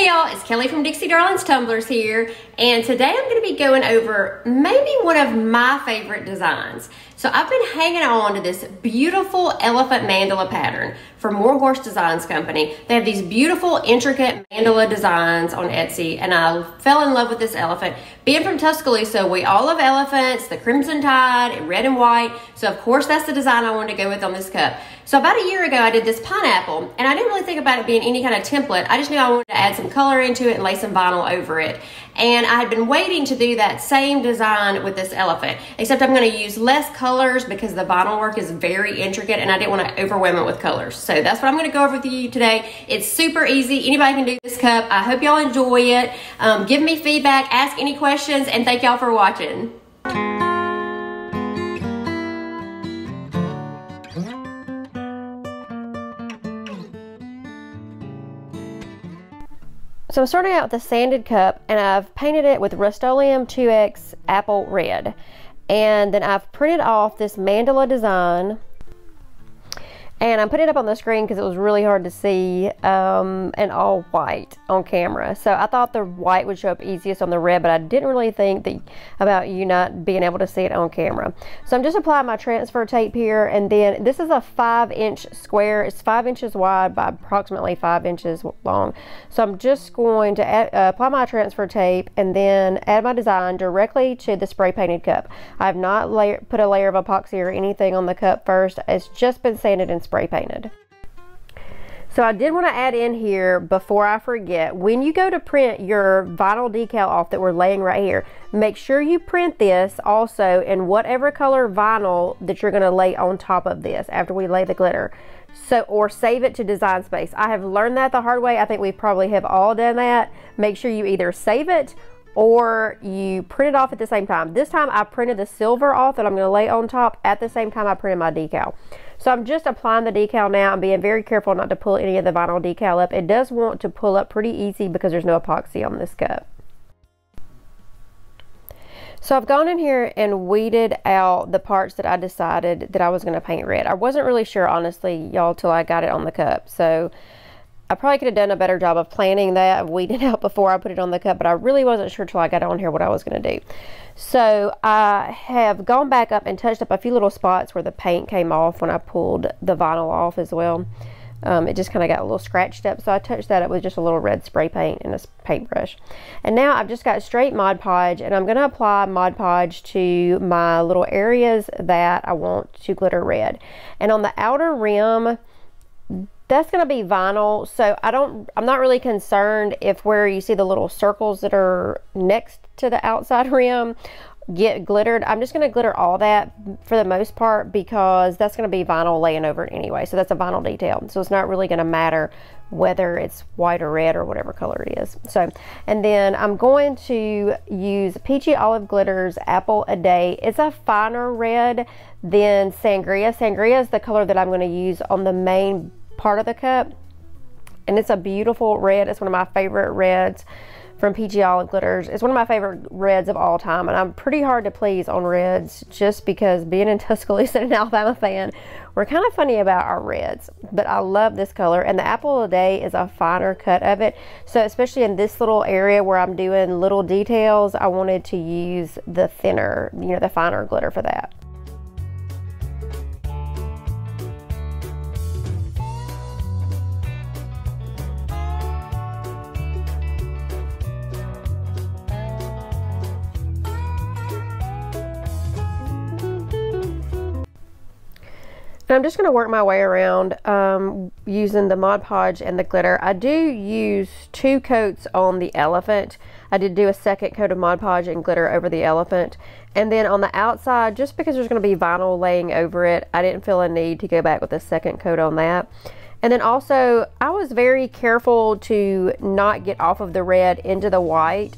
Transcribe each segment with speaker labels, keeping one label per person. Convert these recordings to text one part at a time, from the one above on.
Speaker 1: Hey y'all, it's Kelley from Dixie Darlins Tumblers here, and today I'm going to be going over maybe one of my favorite designs. So I've been hanging on to this beautiful elephant mandala pattern from Warhorse Designs Company. They have these beautiful, intricate mandala designs on Etsy, and I fell in love with this elephant. Being from Tuscaloosa, we all love elephants, the crimson tide, and red and white. So of course that's the design I wanted to go with on this cup. So about a year ago, I did this pineapple, and I didn't really think about it being any kind of template. I just knew I wanted to add some color into it and lay some vinyl over it. And I had been waiting to do that same design with this elephant, except I'm going to use less colors because the vinyl work is very intricate and I didn't want to overwhelm it with colors. So that's what I'm going to go over with you today. It's super easy. Anybody can do this cup. I hope y'all enjoy it. Um, give me feedback, ask any questions, and thank y'all for watching. So I'm starting out with a sanded cup and I've painted it with Rust-Oleum 2X Apple Red. And then I've printed off this mandala design and I'm putting it up on the screen because it was really hard to see um, and all white on camera. So I thought the white would show up easiest on the red, but I didn't really think that, about you not being able to see it on camera. So I'm just applying my transfer tape here and then this is a five inch square. It's five inches wide by approximately five inches long. So I'm just going to add, uh, apply my transfer tape and then add my design directly to the spray painted cup. I have not layer, put a layer of epoxy or anything on the cup first. It's just been sanded and spray painted. So I did want to add in here before I forget, when you go to print your vinyl decal off that we're laying right here, make sure you print this also in whatever color vinyl that you're going to lay on top of this after we lay the glitter. So, or save it to Design Space. I have learned that the hard way. I think we probably have all done that. Make sure you either save it or you print it off at the same time. This time I printed the silver off that I'm going to lay on top at the same time I printed my decal. So I'm just applying the decal now. I'm being very careful not to pull any of the vinyl decal up. It does want to pull up pretty easy because there's no epoxy on this cup. So I've gone in here and weeded out the parts that I decided that I was going to paint red. I wasn't really sure, honestly, y'all, till I got it on the cup. So I probably could have done a better job of planning that, weeding out before I put it on the cup, but I really wasn't sure till I got on here what I was going to do. So I have gone back up and touched up a few little spots where the paint came off when I pulled the vinyl off as well. Um, it just kind of got a little scratched up, so I touched that up with just a little red spray paint and a paintbrush. And now I've just got straight Mod Podge, and I'm going to apply Mod Podge to my little areas that I want to glitter red. And on the outer rim, that's going to be vinyl, so I don't, I'm not really concerned if where you see the little circles that are next to the outside rim get glittered. I'm just going to glitter all that for the most part because that's going to be vinyl laying over it anyway. So that's a vinyl detail. So it's not really going to matter whether it's white or red or whatever color it is. So, and then I'm going to use Peachy Olive Glitters Apple a Day. It's a finer red than Sangria. Sangria is the color that I'm going to use on the main part of the cup. And it's a beautiful red. It's one of my favorite reds from Peachy Olive Glitters. It's one of my favorite reds of all time. And I'm pretty hard to please on reds just because being in Tuscaloosa and an Alabama fan, we're kind of funny about our reds. But I love this color. And the Apple a Day is a finer cut of it. So especially in this little area where I'm doing little details, I wanted to use the thinner, you know, the finer glitter for that. And I'm just going to work my way around um, using the Mod Podge and the glitter. I do use two coats on the elephant. I did do a second coat of Mod Podge and glitter over the elephant. And then on the outside, just because there's going to be vinyl laying over it, I didn't feel a need to go back with a second coat on that. And then also, I was very careful to not get off of the red into the white.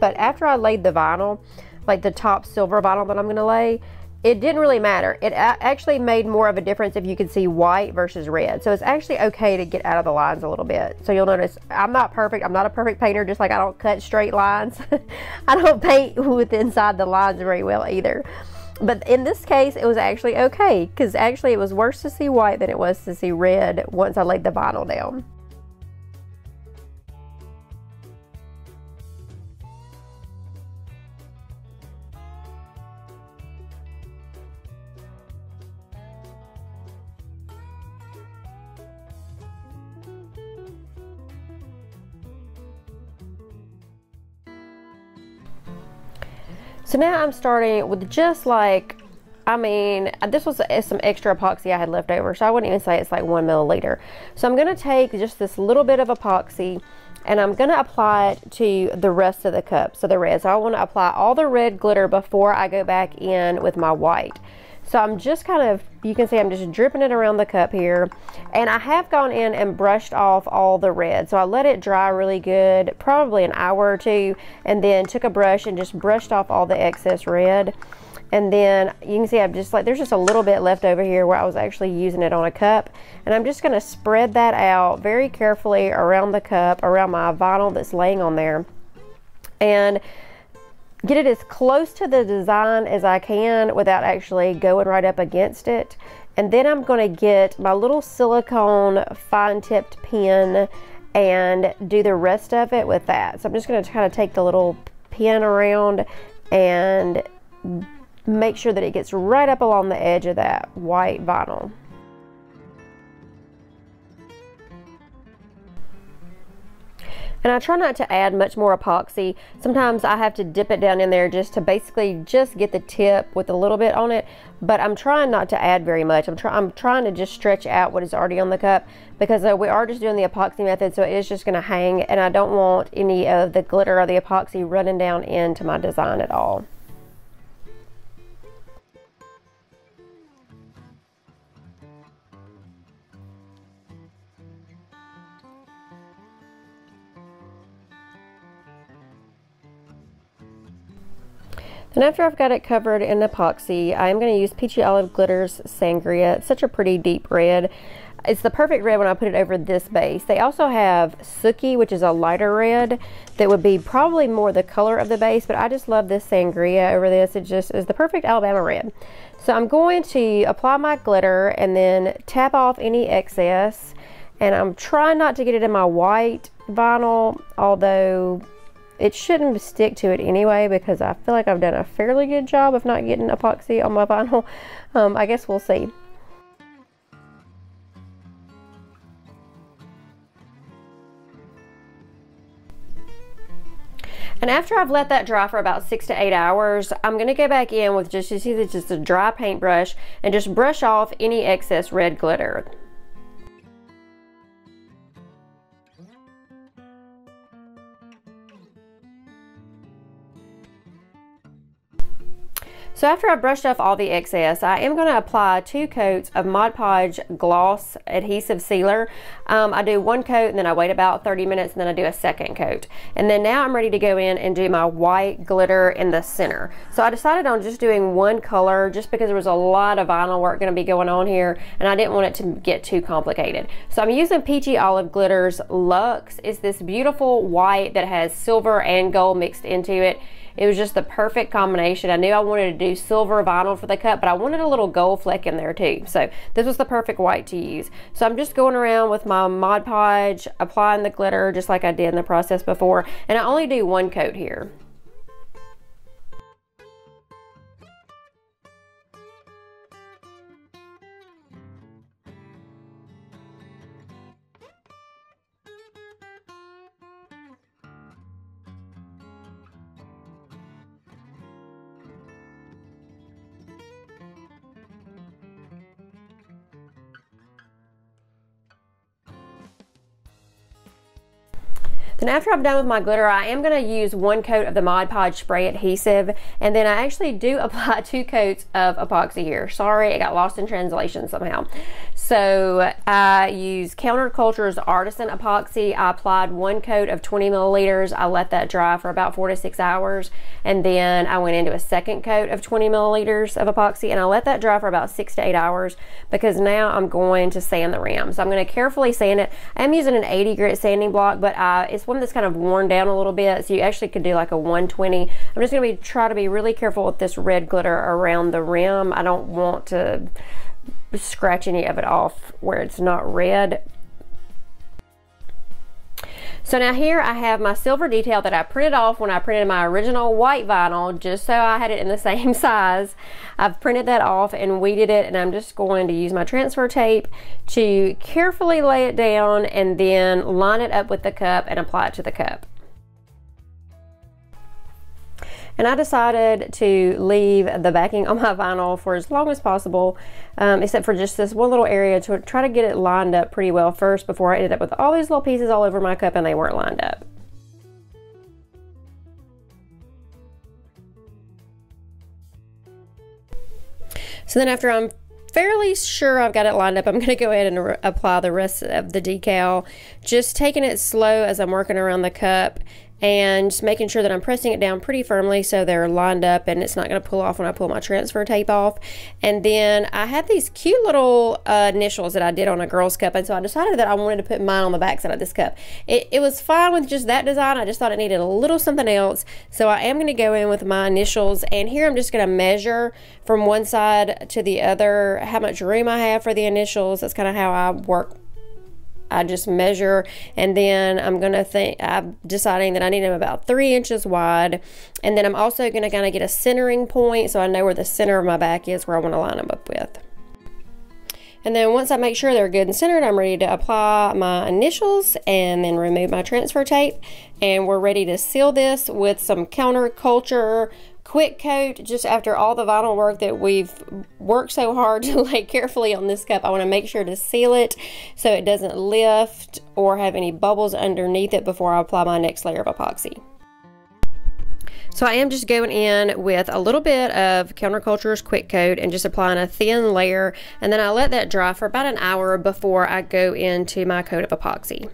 Speaker 1: But after I laid the vinyl, like the top silver vinyl that I'm going to lay, it didn't really matter. It actually made more of a difference if you could see white versus red. So it's actually okay to get out of the lines a little bit. So you'll notice I'm not perfect. I'm not a perfect painter, just like I don't cut straight lines. I don't paint with inside the lines very well either. But in this case, it was actually okay because actually it was worse to see white than it was to see red once I laid the vinyl down. So now I'm starting with just like, I mean, uh, this was uh, some extra epoxy I had left over, so I wouldn't even say it's like one milliliter. So I'm gonna take just this little bit of epoxy and I'm gonna apply it to the rest of the cup, so the red. So I wanna apply all the red glitter before I go back in with my white. So I'm just kind of, you can see I'm just dripping it around the cup here. And I have gone in and brushed off all the red. So I let it dry really good, probably an hour or two, and then took a brush and just brushed off all the excess red. And then you can see I've just like, there's just a little bit left over here where I was actually using it on a cup. And I'm just gonna spread that out very carefully around the cup, around my vinyl that's laying on there. And get it as close to the design as I can without actually going right up against it. And then I'm going to get my little silicone fine tipped pin and do the rest of it with that. So I'm just going to kind of take the little pin around and make sure that it gets right up along the edge of that white vinyl. And I try not to add much more epoxy. Sometimes I have to dip it down in there just to basically just get the tip with a little bit on it. But I'm trying not to add very much. I'm, try I'm trying to just stretch out what is already on the cup because uh, we are just doing the epoxy method. So it is just going to hang and I don't want any of the glitter or the epoxy running down into my design at all. Then after I've got it covered in epoxy, I'm going to use Peachy Olive Glitters Sangria. It's such a pretty deep red. It's the perfect red when I put it over this base. They also have Suki, which is a lighter red that would be probably more the color of the base, but I just love this Sangria over this. It just is the perfect Alabama red. So I'm going to apply my glitter and then tap off any excess. And I'm trying not to get it in my white vinyl, although it shouldn't stick to it anyway because I feel like I've done a fairly good job of not getting epoxy on my vinyl. Um, I guess we'll see. And after I've let that dry for about six to eight hours, I'm gonna go back in with just, you see, just a dry paintbrush and just brush off any excess red glitter. So after I brushed off all the excess, I am going to apply two coats of Mod Podge Gloss Adhesive Sealer. Um, I do one coat and then I wait about 30 minutes and then I do a second coat. And then now I'm ready to go in and do my white glitter in the center. So I decided on just doing one color just because there was a lot of vinyl work going to be going on here and I didn't want it to get too complicated. So I'm using Peachy Olive Glitters Luxe. It's this beautiful white that has silver and gold mixed into it. It was just the perfect combination. I knew I wanted to do silver vinyl for the cup, but I wanted a little gold fleck in there too. So this was the perfect white to use. So I'm just going around with my Mod Podge, applying the glitter just like I did in the process before. And I only do one coat here. Then after I'm done with my glitter, I am going to use one coat of the Mod Podge spray adhesive, and then I actually do apply two coats of epoxy here. Sorry, it got lost in translation somehow. So I use Counterculture's Artisan Epoxy. I applied one coat of 20 milliliters. I let that dry for about four to six hours, and then I went into a second coat of 20 milliliters of epoxy, and I let that dry for about six to eight hours because now I'm going to sand the rim. So I'm going to carefully sand it. I'm using an 80 grit sanding block, but uh, it's one that's kind of worn down a little bit, so you actually could do like a 120. I'm just going to be try to be really careful with this red glitter around the rim. I don't want to scratch any of it off where it's not red. So now here I have my silver detail that I printed off when I printed my original white vinyl just so I had it in the same size. I've printed that off and weeded it and I'm just going to use my transfer tape to carefully lay it down and then line it up with the cup and apply it to the cup. And I decided to leave the backing on my vinyl for as long as possible, um, except for just this one little area to try to get it lined up pretty well first before I ended up with all these little pieces all over my cup and they weren't lined up. So then after I'm fairly sure I've got it lined up, I'm going to go ahead and apply the rest of the decal. Just taking it slow as I'm working around the cup and making sure that I'm pressing it down pretty firmly so they're lined up and it's not going to pull off when I pull my transfer tape off. And then I had these cute little uh, initials that I did on a girl's cup and so I decided that I wanted to put mine on the back side of this cup. It, it was fine with just that design. I just thought it needed a little something else. So I am going to go in with my initials and here I'm just going to measure from one side to the other how much room I have for the initials. That's kind of how I work I just measure and then I'm going to think, I'm deciding that I need them about three inches wide. And then I'm also going to kind of get a centering point so I know where the center of my back is where I want to line them up with. And then once I make sure they're good and centered, I'm ready to apply my initials and then remove my transfer tape. And we're ready to seal this with some counterculture quick coat just after all the vinyl work that we've worked so hard to lay carefully on this cup I want to make sure to seal it so it doesn't lift or have any bubbles underneath it before I apply my next layer of epoxy. So I am just going in with a little bit of Counterculture's Quick Coat and just applying a thin layer and then I let that dry for about an hour before I go into my coat of epoxy.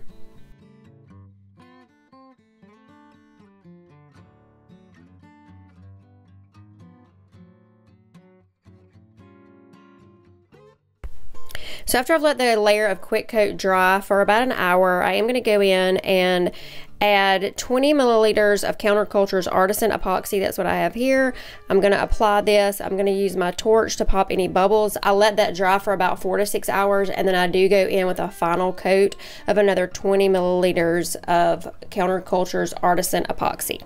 Speaker 1: So after I've let the layer of quick coat dry for about an hour, I am going to go in and add 20 milliliters of Counterculture's Artisan Epoxy. That's what I have here. I'm going to apply this. I'm going to use my torch to pop any bubbles. I let that dry for about four to six hours and then I do go in with a final coat of another 20 milliliters of Counterculture's Artisan Epoxy.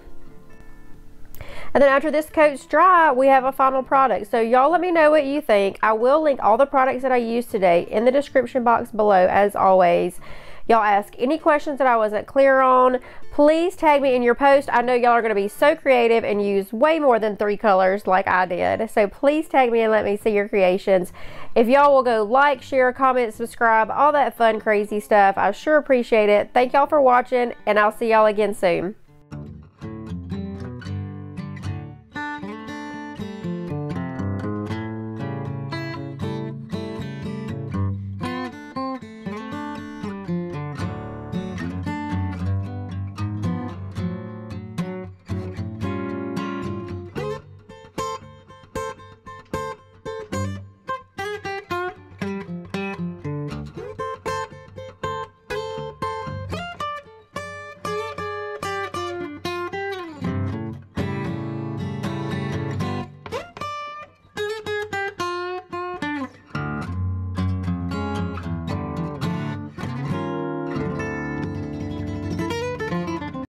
Speaker 1: And then after this coat's dry, we have a final product. So y'all let me know what you think. I will link all the products that I used today in the description box below as always. Y'all ask any questions that I wasn't clear on. Please tag me in your post. I know y'all are going to be so creative and use way more than three colors like I did. So please tag me and let me see your creations. If y'all will go like, share, comment, subscribe, all that fun, crazy stuff, I sure appreciate it. Thank y'all for watching, and I'll see y'all again soon.